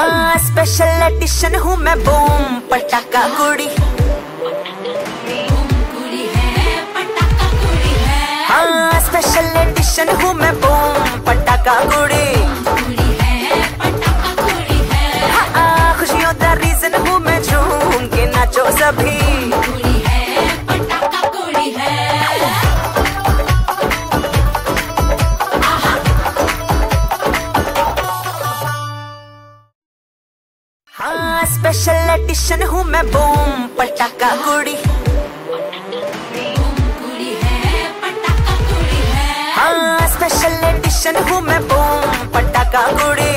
Special edition हूँ मैं, boom पटाका हाँ स्पेशल एडिशन हूँ मैं, बूम हाँ खुशियों का रीजन हूँ मैं, झूम के नाचो सभी। हाँ स्पेशल एडिशन हूँ मैं, बूम, पटाखा कुड़ी। हाँ स्पेशल एडिशन हूँ मैं, बूम, पटाखा कुड़ी।